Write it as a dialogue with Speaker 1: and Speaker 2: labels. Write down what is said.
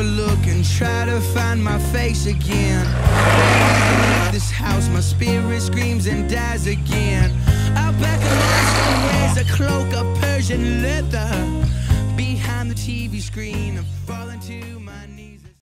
Speaker 1: look and try to find my face again. This house, my spirit screams and dies again. Out back in London wears a cloak of Persian leather. Behind the TV screen, I'm falling to my knees.